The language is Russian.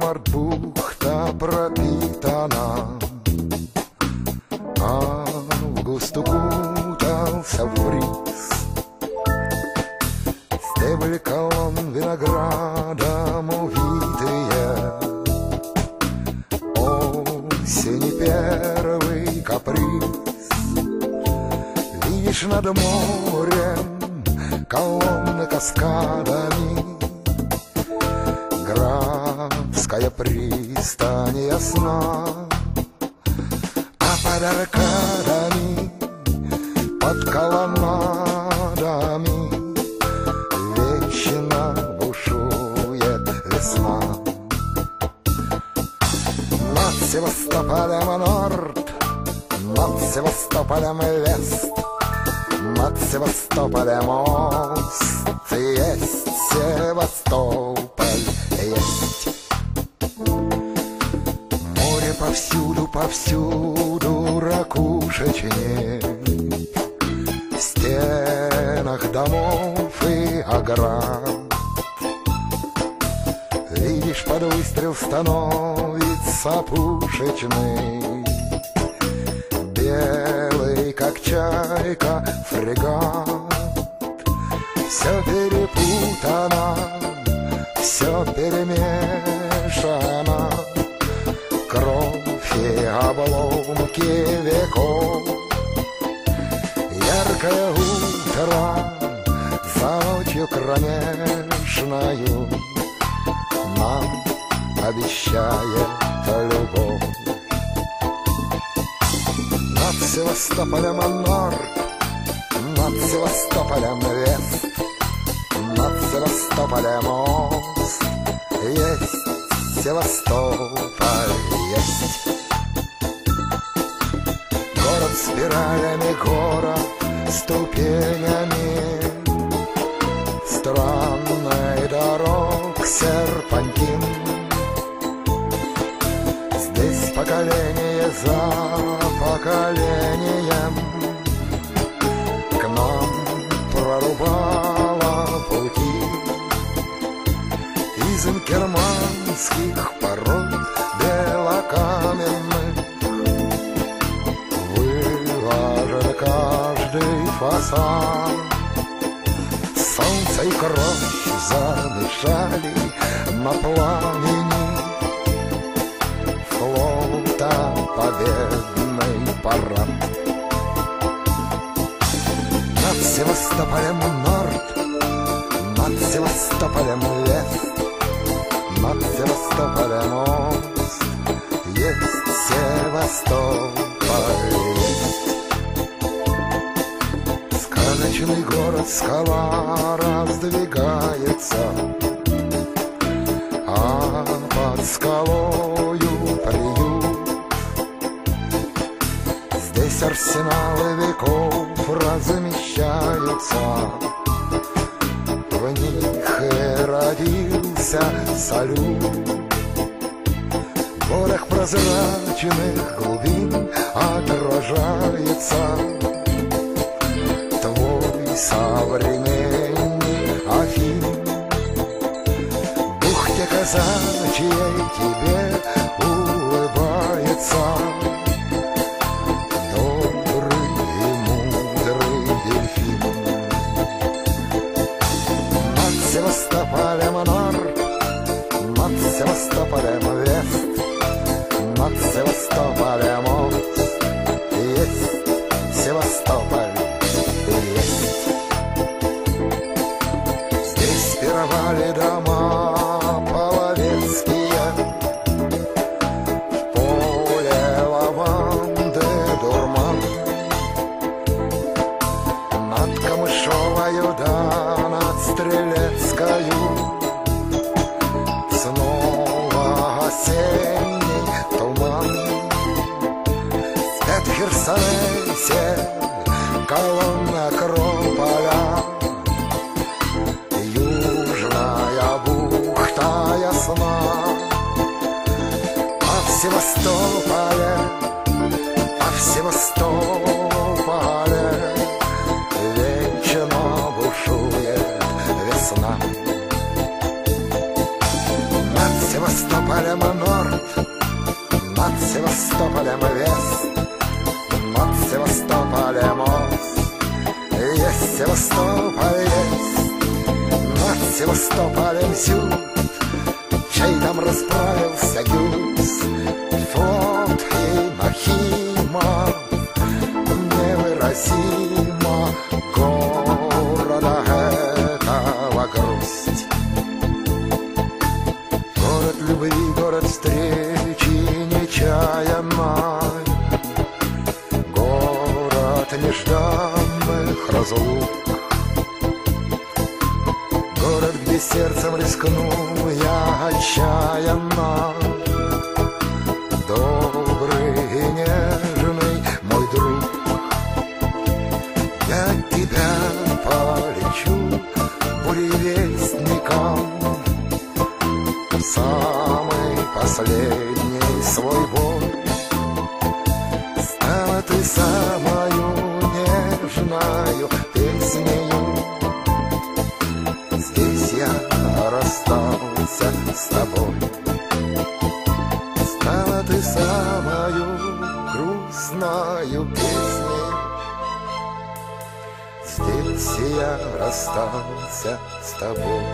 мордбухта пропитана Август укутался в бриз. Стебли колонн виноградом увитые. Осени первый каприз. Видишь над морем Графская пристань ясна. А под аркадами, под колоннадами Вечно бушует весна. Над Севастополем норд, над Севастополем вест Над Севастополем мост домов и оград. Видишь, под выстрел становится пушечный. Белый, как чайка, фрегат. Все перепутано, все перемешано. Кровь и обломки веков. Яркое утро кромешною Нам обещает любовь. Над Севастополем норд, над Севастополем вест Над Севастополем мост Есть Севастополь, есть. Город спиралями, город ступенями Странной дорог серпантин Здесь поколение за поколением К нам прорубало пути. Из инкерманских пород белокаменных Выложен каждый фасад и кровь замешали на пламени Флота победный парад Над Севастополем норд, над Севастополем вест Над Севастополем мост, есть Севастополь, Сказочный город, скала раздвигается А под скалою приют. Здесь арсеналы веков размещаются. В них и родился салют. В прозрачных глубин отражается современник. Афин. Бухте казачьей тебе улыбается. Добрый и мудрый дельфин. Над Севастополем норд, Камышовою да над Стрелецкою Снова осенний туман. Спят в Херсонесе колонна Акрополя. Южная бухта ясна. А в Севастополе, Севастополем вес, над Севастополем мост. Есть Севастополь, есть, над Севастополем зюд, Чей там расправился гюз, флот и Махима, невыразимо города этого грусть. Город любви, город встречи разлук. Город, где сердцем рискну я отчаянно, Добрый и нежный мой друг. Я тебя полечу буревестником, Самый последний свой бой Стала ты нежною песнею Здесь я расстался с тобой. Стала ты самою грустною песней. Здесь я расстался с тобой